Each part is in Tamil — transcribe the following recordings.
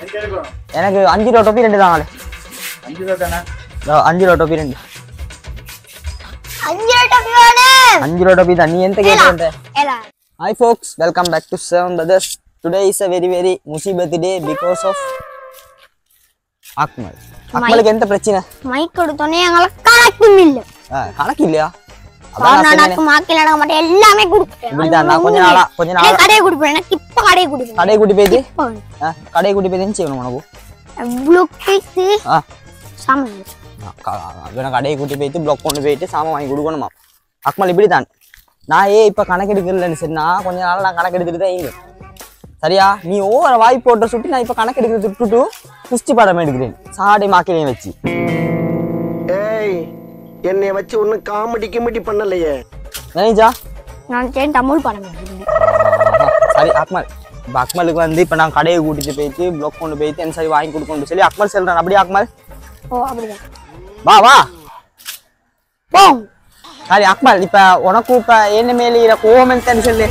எனக்கு அஞ்சு ரூபா டொப்பி ரெண்டு தாங்களே அஞ்சு ரூபா தானே? அஞ்சு ரூபா டொப்பி ரெண்டு. அஞ்சு டப்பி வேணும் அஞ்சு ரூபா டொப்பி தான். நீ எந்த கேட்டு Hi folks, welcome back to Seven Brothers. Today is a very very musibat day because of Akmal அக்மலுக்கு எந்த பிரச்சனை? மைக் கொடுத்தோன்னே எங்களை கணக்கும் இல்லை. கணக்கு இல்லையா எல்லாமே கொஞ்ச நாளா கொஞ்ச நாளா கடையை கொடுப்பேன் எனக்கு இப்ப கடையை கொடுப்பேன் கடையை கூட்டி ஆ, கடையை கூட்டி போய் என்ன செய்யணும் உனக்கு. இவ்வளோ கேக்கு. ஆ. சாமி. ஆ, க- இவனை கடையை கூட்டி போயிட்டு பிளாக் கொண்டு போயிட்டு சாமான் வாங்கி கொடுக்கணுமா? அக்மல் இப்படி தான் நான் ஏன் இப்போ கணக்கு எடுக்கிறேன்னு சரி நான் கொஞ்ச நாள் நான் கணக்கு எடுத்துட்டு தான் இங்க சரியா? நீ ஓவர வாய் போட்ட சுட்டி நான் இப்போ கணக்கு எடுக்கிறது விட்டுட்டு குஸ்தி படம் எடுக்கிறேன். சாடை மாக்கிலையும் வச்சு. ஏய் என்னைய வச்சு ஒன்னும் காமெடி கிமெடி பண்ணலையே. நினைச்சா நான் சரி தமிழ் படம் சரி அக்மல். இப்போ அக்மலுக்கு வந்து இப்போ நான் கடையை கூட்டிட்டு போயிட்டு பிளாக் கொண்டு போயிட்டு என்ன சரி வாங்கி கொடுக்கணும் சொல்லி அக்மல் சொல்றேன். அப்படியே அக்மல்? ஓ அப்படிதான் வா வா. போம். சரி அக்மல் இப்ப உனக்கு இப்ப என்ன மேல இர கோவம் எந்தன்னு சொல்லு.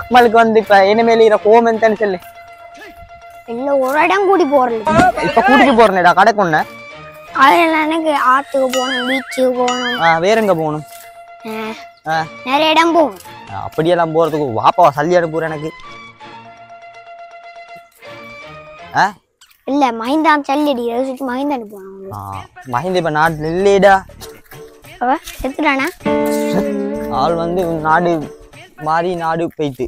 அக்மலுக்கு வந்து இப்ப என்ன மேல இர கோவம் எந்தன்னு சொல்லு. இல்லை ஒரு இடம் கூடி போறது இப்ப கூட்டிட்டு போறேன்டா கடைக்கு ஒண்ணு அதில் எனக்கு ஆற்றுக்கு போகணும் பீச்சுக்கு போகணும். வேற எங்க போகணும்? ஆ, நிறைய இடம் போகணும் ஆ, அப்படியெல்லாம் போறதுக்கு வாப்பாவா சல்லி அனுப்புற எனக்கு. ஆ? இல்லை மஹிந்தான் சல்லடி அதை சுற்றி மஹிந்தான் போகணும் ஆ, மஹிந்த இப்ப நாட்டு இல்லையடா. அவ செத்துட்டானா? ஆள் வந்து நாடு மாறி நாடு போயிட்டு.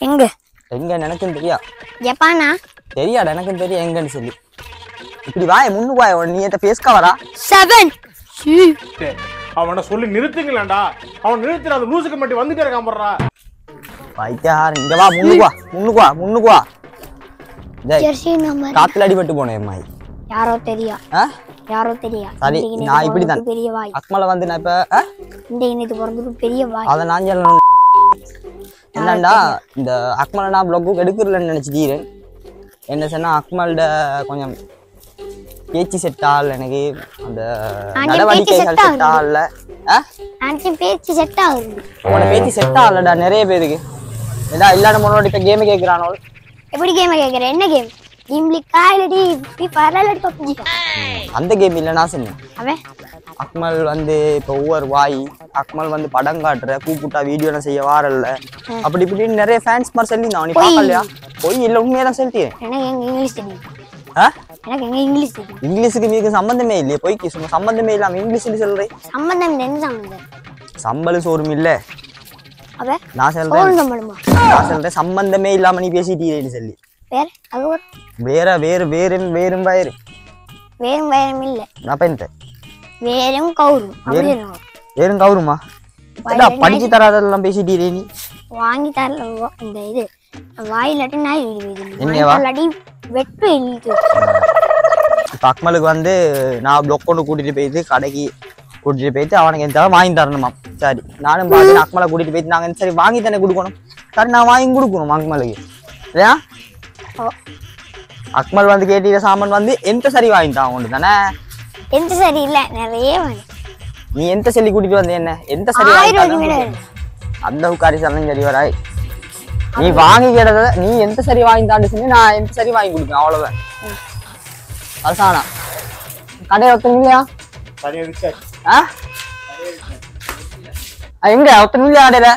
எங்க? எங்க எனக்கும் தெரியா. ஜப்பானா? தெரியாடா எனக்கும் தெரியும் எங்கன்னு சொல்லி. இப்படி வாய முன்னு வாய நீ எத்த பேஸ்கா வரா செவன் அவனை சொல்லி நிறுத்துங்களேன்டா. அவன் நிறுத்துற அந்த லூசுக்கு மட்டும் வந்துட்டே இருக்கான் போடுறா வைத்தியார் இங்க வா முன்னுக்கு வா முன்னுக்கு வா முன்னுக்கு வா. டேய், ஜெர்சி நம்பர் காத்துல அடிபட்டு போனேன் அம்மாய் யாரோ தெரியா? ஆ? யாரோ தெரியா? சரி நான் இப்படி தான் பெரிய வாய். அக்மலை வந்து நான் இப்ப? இன்றைக்கு நேற்று பிறந்தது பெரிய வாய். அதை நான் சொல்லணும். என்னண்டா இந்த அக்மலை நான் பிளாக்கு எடுக்கிறலன்னு நினைச்சிட்டீரேன் என்ன சொன்னா அக்மல்ட கொஞ்சம் பேச்சு செட் ஆகல எனக்கு அந்த நடவடிக்கைகள் செட் ஆகல பேச்சு செட் ஆகுது. பேச்சு செட் ஆகலடா நிறைய பேருக்கு ஏடா இல்லாத முன்னாடி இப்ப கேம் கேட்கிறானோ எப்படி கேம் கேட்குற என்ன கேம் இல்லடி ஃப்ரீ ஃபயர் இல்லாட்டி பப்ஜி அந்த கேம் இல்லை நான் சொன்னேன். அவன்? அக்மல் வந்து இப்போ ஒவ்வொரு வாய் அக்மல் வந்து படம் காட்டுற கூப்பிட்டா வீடியோ செய்ய வாரல்ல அப்படி இப்படின்னு நிறைய ஃபேன்ஸ் மாதிரி சொல்லி நான் நீ பார்க்கலையா? போய் இல்லை உண்மையாக தான் சொல்லிட்டேன் எனக்கு இங்கிலீஷ் தெரியும்? ஆ? எனக்கு இங்கிலீஷ் இங்கிலீஷுக்கு மீது சம்பந்தமே இல்லையே. போய்க்கு சும்மா சம்பந்தமே இல்லாம இங்கிலீஷ்ல சொல்றேன் சம்பந்தம் என்ன சம்பந்தம் சம்பளம் சோறும் இல்ல. அவ நான் சொல்றேன். சம்பளமா நான் சொல்றேன் சம்பந்தமே இல்லாம நீ பேசிட்டீரேன்னு சொல்லி. வேற அது வேற வேறு வேறும் வேறும் வயிறு. வேறும் வேறும் இல்லை. நான் பண்ணிட்டேன் வேறும் கௌரும் வேறும் கவுருமா? ஏடா, படிச்சு தராதெல்லாம் பேசிட்டீரே நீ. வாங்கி தரல இந்த இது வாயிலாட்டி நாய்? இல்லாட்டி வெட்டு இழுத்து இப்போ அக்மலுக்கு வந்து நான் பிளாக் கொண்டு கூட்டிட்டு போயிட்டு கடைக்கு கூட்டிட்டு போயிட்டு அவனுக்கு எந்த வாங்கி தரணுமா? சரி. நானும் பார்த்து அக்மலை கூட்டிட்டு போயிட்டு நாங்க சரி வாங்கி தானே கொடுக்கணும். சரி நான் வாங்கி கொடுக்கணும் அக்மலுக்கு. இல்லையா. அக்மல் வந்து கேட்டிய சாமான் வந்து எந்த சரி வாங்கி தான் உண்டு தானே? எந்த சரி இல்லை நிறைய நீ எந்த சொல்லி கூட்டிட்டு வந்த என்ன? எந்த சரி அந்த உட்காரி சரணம் சரி வராய் நீ வாங்கி கேட்டத நீ எந்த சரி வாங்கி தாண்டு சொல்லி நான் எந்த சரி வாங்கி கொடுப்பேன் அவ்வளவுதான் அரசானா கடை ஒருத்தன் இல்லையா? எங்க? ஒருத்தன் இல்லையா கடையில?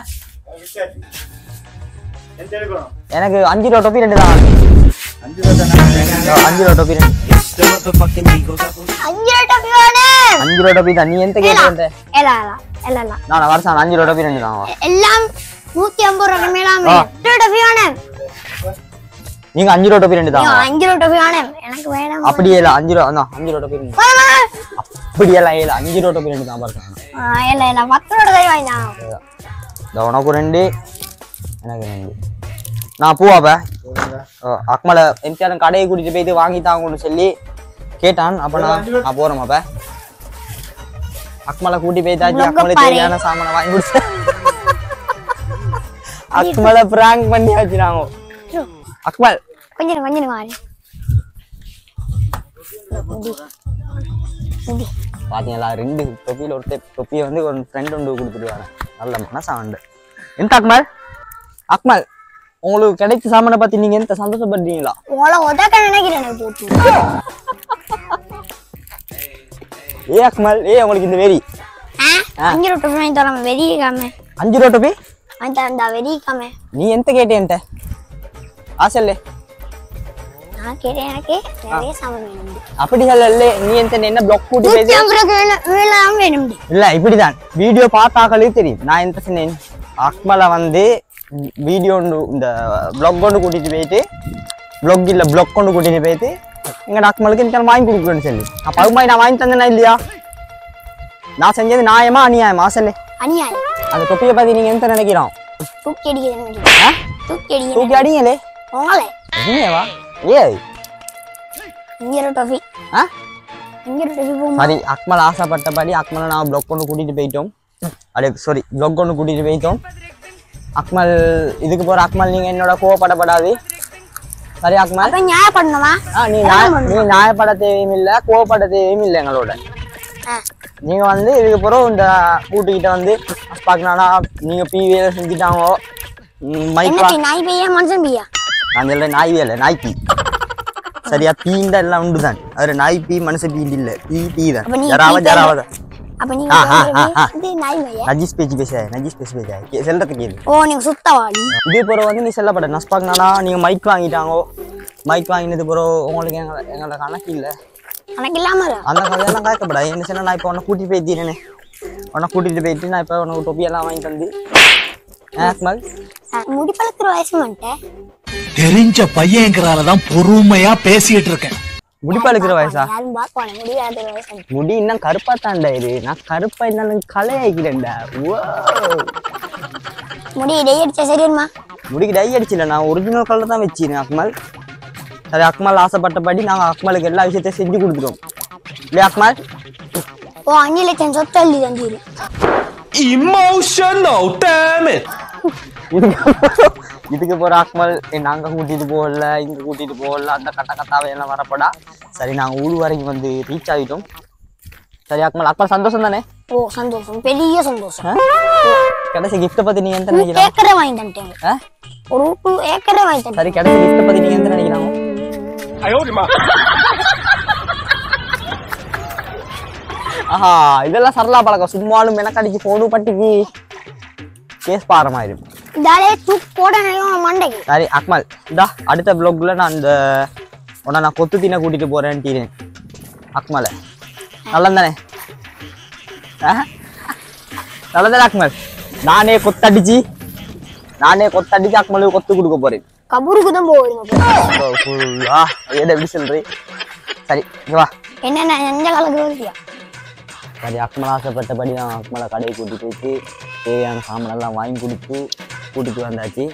எனக்கு அஞ்சு ரூபா டொப்பி ரெண்டு தான். அஞ்சு ரூபா ரூபா டொப்பி ரெண்டு. அஞ்சு டப்பி வேணும். அஞ்சு ரூபா டொப்பி தான் நீ எந்த கேட்டு வந்த? இல்ல இல்ல இல்ல நான் வருஷம் அஞ்சு ரூபா டொப்பி ரெண்டு தான். எல்லாம் நூத்தி ஐம்பது ரூபாய் மேலாமே. டப்பி வேணும்? நீங்க அஞ்சு ரூபா டொப்பி ரெண்டு தான். அஞ்சு ரூபா டப்பி வேணும். எனக்கு வேணும். அப்படியே இல்ல அஞ்சு ரூபா அஞ்சு ரூபா டொப்பி. அப்படியெல்லாம் இல்ல அஞ்சு ரூபா டொப்பி ரெண்டு தான் பாருங்க. இல்ல இல்ல பத்து ரூபா இந்த உனக்கு ரெண்டு எனக்கு ரெண்டு. நான் பூவாப்ப அக்மலை எம்ஜிஆர் கடையை கூட்டிட்டு போயிட்டு வாங்கி தாங்கன்னு சொல்லி கேட்டான். அப்ப நான் நான் போறேன் அப்ப போயிட்டாச்சு உங்க அக்மலை பாரு. தேவையான சாமானை வாங்கி கொடுத்து அக்மலை பிராங்க் பண்ணியாச்சு நாங்க அக்மல் கொஞ்சம் கொஞ்சம் மாறி பாத்தீங்களா ரெண்டு தொப்பியில ஒரு டெப் தொப்பியை வந்து ஒரு ஃப்ரெண்ட் ஒன்று கொடுத்துட்டு வரேன் நல்ல மனசா உண்டு எந்த அக்மல் அக்மல் உங்களுக்கு கிடைச்ச சாமானை பத்தி நீங்க எந்த சந்தோஷப்படுறீங்களா உங்களை உதக்க நினைக்கிறேன் எனக்கு போட்டு ஏ அக்மல் ஏ உங்களுக்கு இந்த வெறி? அஞ்சு ரொட்டி வாங்கி தராம வெறிக்காம அஞ்சு ரோட்டு போய்? வாங்கி தரேன்டா வெறிக்காம நீ எந்த கேட்டேன்ட்ட ஆசல்லே நான் கேட்டேன் எனக்கு நிறைய சாமான் வேணும். அப்படி நீ எந்த என்ன பிளாக் கூட்டி நூத்தி பேசி வேணும் இல்ல இப்படிதான். வீடியோ பார்த்தாக்களே தெரியும். நான் என்ன சொன்னேன் அக்மலை வந்து வீடியோ இந்த பிளாக் கொண்டு கூட்டிட்டு போயிட்டு பிளாக் இல்ல பிளாக் கொண்டு கூட்டிட்டு போயிட்டு எங்க அக்மலுக்கு இந்த வாங்கி கொடுக்குறேன்னு சொல்லி. அப்ப அது மாதிரி நான் வாங்கி தந்தேனா இல்லையா? நான் செஞ்சது நியாயமா அநியாயமா? சொல்லு. அநியாயம். அந்த தொப்பியை பத்தி நீங்க எந்த நினைக்கிறோம்? தூக்கி அடிக்கிறேன் அடிங்களே. உங்களை என்னவா ஏய். இங்க டொஃபி ஆ? சரி அக்மல் ஆசைப்பட்டபடி அக்மலை நான் பிளாக் கொண்டு கூட்டிட்டு போயிட்டோம். அப்படியே சாரி பிளாக் கொண்டு கூட்டிட்டு போயிட்டோம். அக்மல் இதுக்கு போற அக்மல் நீங்க என்னோட கோவப்படப்படாது. சரி அக்மல் அப்ப நியாயப்படணுமா? நீ நீ நியாயப்பட தேவையும் இல்லை கோவப்பட தேவையும் இல்லை எங்களோட. நீங்க வந்து இதுக்கு பிறகு இந்த கூட்டுக்கிட்ட வந்து பார்க்கணும்னா நீங்க பிவியில செஞ்சுட்டாங்கோ ம், மைக் என்ன வா பீ நாய் பையா மனுஷன் பையா? நான் சொல்ல நாய் இல்லை நாய் பீ சரியா பீண்டா எல்லாம் உண்டு தான் அது நாய் பீ மனுஷ பீ இல்ல. பீ பீ தான். ஜராவ ஜராவ தான் அப்ப நீங்க சொல்றது நஜீஸ் பேச்சு பேச நஜீஸ் பேச்சு பேச கே- செல்றதுக்கு கேளு ஓ நீங்க சுத்தவாளி இதே பிறகு வந்து நீ செல்லப்பட நஸ்பாக்னா நீங்க மைக் வாங்கிட்டாங்கோ மைக் வாங்கினது பிறகு உங்களுக்கு எங்களை எங்களோட கணக்கு இல்லை கணக்கு இல்லாம அந்த கதையெல்லாம் கேட்கப்படா என்ன சொன்னா நான் இப்போ உன்னை கூட்டிட்டு போயிட்டேனே உன்னை கூட்டிட்டு போயிட்டு நான் இப்போ உனக்கு தொப்பியெல்லாம் வாங்கி தந்து அக்மல் முடி பழக்கிற வயசு வந்துட்டேன் தெரிஞ்ச பையங்கிறால தான் பொறுமையா பேசிட்டு இருக்கேன் முடிப்பழுக்கிற வயசா? யாரும் பார்க்கவானே முடி வளர்க்கிற வயசு. முடி இன்னும் கருப்பா தாண்டா இரு நான் கருப்பா இருந்தாலும் களை ஆகிக்கிறேன்டா முடி டை அடிச்சா சரியுமா முடிக்கு டை அடிச்சில. நான் ஒரிஜினல் கலர் தான் வச்சிருக்கேன் அக்மல். சரி அக்மல் ஆசைப்பட்டபடி நாங்கள் அக்மலுக்கு எல்லா விஷயத்தையும் செஞ்சு கொடுத்துட்டோம். இல்லையா அக்மல்? ஓ அஞ்சு லட்சம் சொத்து அள்ளி தந்திரு. Emotional, damn it! இதுக்கு இதுக்கு போற அக்மல் ஏய், நாங்க கூட்டிட்டு போகல இங்க கூட்டிட்டு போகல அந்த கட்ட கட்டாவே எல்லாம் வரப்படா. சரி நாங்க ஊர் வரைக்கும் வந்து ரீச் ஆகிட்டோம் சரி அக்மல் அக்மல் சந்தோஷம் தானே? ஓ சந்தோஷம். பெரிய சந்தோஷம்? கடைசி கிஃப்ட்டை பத்தி நீங்க எந்த ஒரு நினைக்கிறோம் ஏக்கரை வாங்கி தந்துட்டேன் ஆ? ஒரு ஏக்கரை வாங்கி தந்தேன் சரி கடைசி கிஃப்ட்டை பத்தி நீங்க எந்த நினைக்கிறாங்க ஆஹா இதெல்லாம் சரளா பழக்கம். சும்மாலும் மெனக்கடிச்சு போடு பட்டிக்கு. கேஸ் பாரமாயிரும். இதாலே தூக்கு போட நினைக்கும் மண்டைக்கு. சரி அக்மல் இந்தா அடுத்த ப்ளாக்ல நான் அந்த உன்னை நான் கொத்து தீனை கூட்டிட்டு போறேன்ட்டு அக்மலை. நல்லதானே நல்லதானே அக்மல்? நானே கொத்தடிச்சு நானே கொத்தடிச்சு அக்மலுக்கு கொத்து கொடுக்க போறேன். கபூருக்கு தான் ஆ ஏதோ எப்படி சொல்றேன் சரி வா. என்னென்ன எந்த இருக்கியா சரி அக்மல் ஆசைப்பட்டபடி நான் அக்மலை கடையை கூட்டிட்டு போயிட்டு தேவையான சாமான் எல்லாம் வாங்கி கொடுத்து கூட்டிட்டு வந்தாச்சு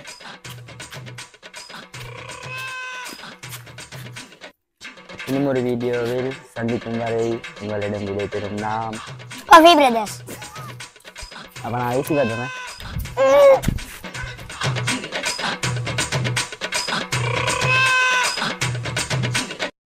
இன்னும் ஒரு வீடியோவில் சந்திக்கும் வரை உங்களிடம் விடைபெறும் நாம் அப்போ நான் ஐசி காட்டுறேன்